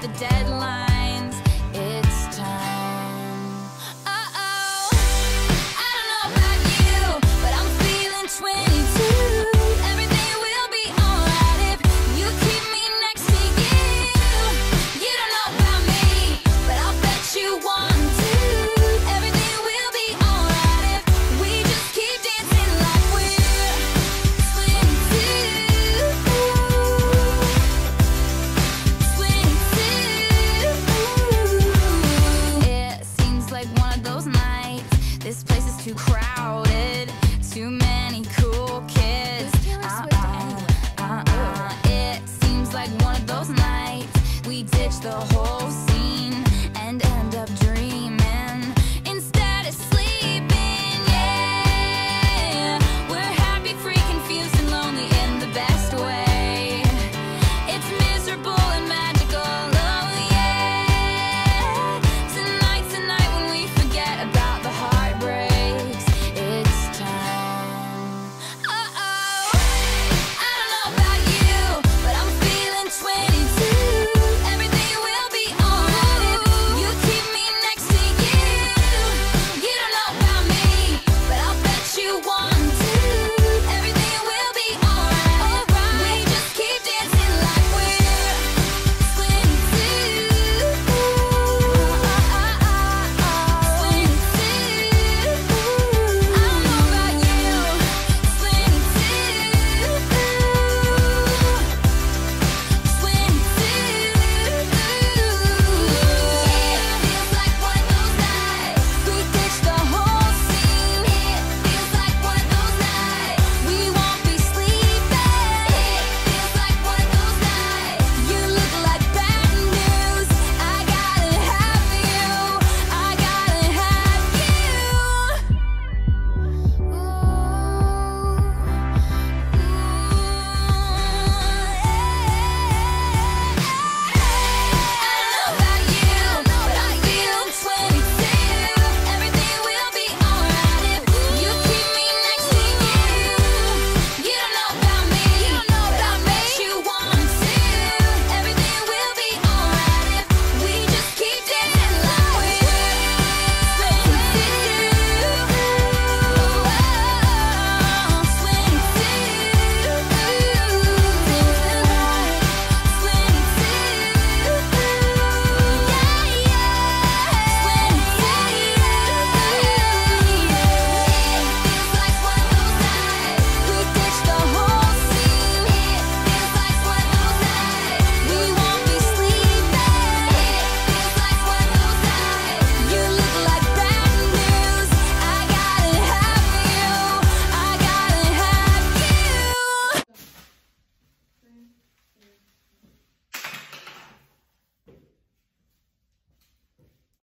the deadline. too many cool kids. Uh-uh, uh-uh. It seems like one of those nights we ditched the whole.